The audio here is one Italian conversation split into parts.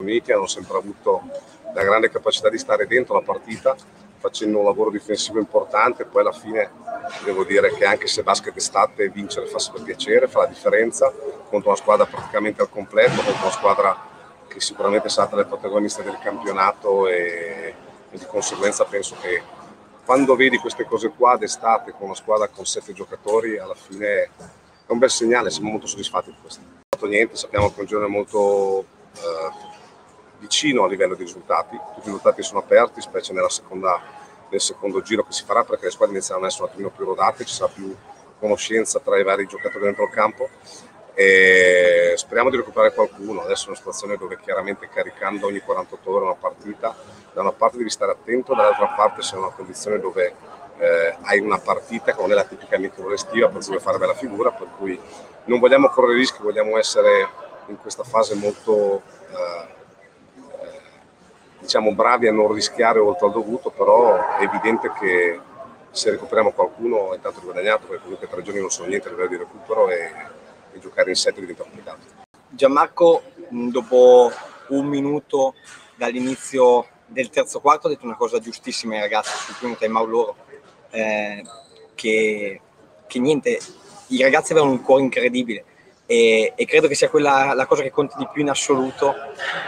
Uniti hanno sempre avuto la grande capacità di stare dentro la partita facendo un lavoro difensivo importante, poi alla fine devo dire che anche se basket estate vincere fa sempre piacere, fa la differenza contro una squadra praticamente al completo, contro una squadra che sicuramente è stata la protagonista del campionato e, e di conseguenza penso che quando vedi queste cose qua d'estate con una squadra con sette giocatori alla fine è un bel segnale, siamo molto soddisfatti di questo. Niente, sappiamo che è un giorno molto eh, vicino a livello di risultati, tutti i risultati sono aperti, specie seconda, nel secondo giro che si farà perché le squadre inizieranno ad essere un attimino più rodate, ci sarà più conoscenza tra i vari giocatori dentro il campo e speriamo di recuperare qualcuno. Adesso è una situazione dove chiaramente caricando ogni 48 ore una partita, da una parte devi stare attento, dall'altra parte sei in una condizione dove eh, hai una partita che non è la tipica estiva per cui fare bella figura, per cui non vogliamo correre rischi, vogliamo essere in questa fase molto eh, diciamo bravi a non rischiare oltre al dovuto, però è evidente che se recuperiamo qualcuno è tanto guadagnato, perché comunque tre giorni non sono niente a livello di recupero e, e giocare in sette diventa complicato. Gianmarco, dopo un minuto dall'inizio del terzo quarto ha detto una cosa giustissima ai ragazzi sul primo time loro, eh, che, che niente, i ragazzi avevano un cuore incredibile, e, e, credo che sia quella la cosa che conta di più in assoluto,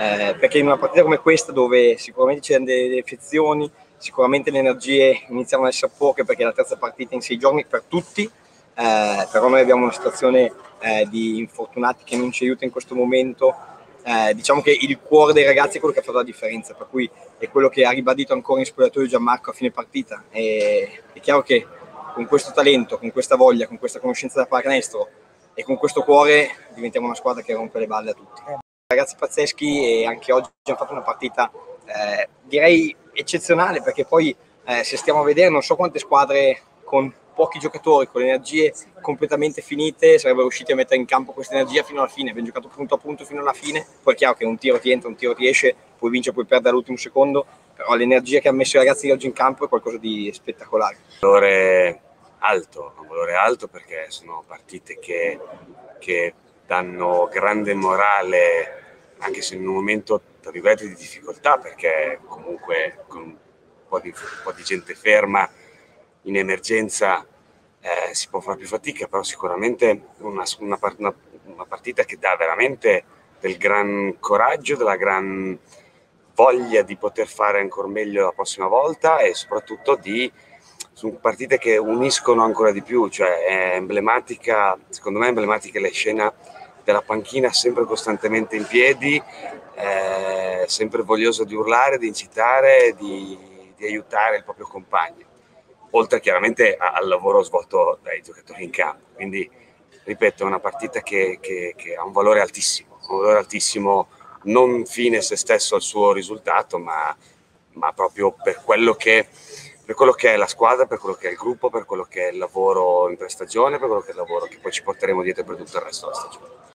eh, perché in una partita come questa dove sicuramente c'erano delle defezioni, sicuramente le energie iniziano ad essere poche perché è la terza partita in sei giorni per tutti, eh, però noi abbiamo una situazione eh, di infortunati che non ci aiuta in questo momento. Eh, diciamo che il cuore dei ragazzi è quello che ha fatto la differenza, per cui è quello che ha ribadito ancora in spogliatoio Gianmarco a fine partita. E, è chiaro che con questo talento, con questa voglia, con questa conoscenza da pallacanestro, e con questo cuore diventiamo una squadra che rompe le balle a tutti. Ragazzi pazzeschi e anche oggi hanno fatto una partita eh, direi eccezionale perché poi eh, se stiamo a vedere non so quante squadre con pochi giocatori, con le energie completamente finite, sarebbero riusciti a mettere in campo questa energia fino alla fine. Abbiamo giocato punto a punto fino alla fine. Poi è chiaro che un tiro ti entra, un tiro ti esce, puoi vincere, puoi perdere all'ultimo secondo, però l'energia che hanno messo i ragazzi oggi in campo è qualcosa di spettacolare. Valore alto, un valore alto perché sono partite che, che danno grande morale anche se in un momento tra virgolette di difficoltà perché comunque con un po' di, un po di gente ferma in emergenza eh, si può fare più fatica, però sicuramente una, una, una, una, partita che dà veramente del gran coraggio, della gran voglia di poter fare ancora meglio la prossima volta e soprattutto di sono partite che uniscono ancora di più, cioè è emblematica, secondo me è emblematica la scena della panchina sempre costantemente in piedi, eh, sempre voglioso di urlare, di incitare, di, di, aiutare il proprio compagno, oltre chiaramente al lavoro svolto dai giocatori in campo. Quindi, ripeto, è una partita che, che, che ha un valore altissimo, un valore altissimo non fine se stesso al suo risultato, ma, ma proprio per quello che per quello che è la squadra, per quello che è il gruppo, per quello che è il lavoro in prestagione, per quello che è il lavoro che poi ci porteremo dietro per tutto il resto della stagione.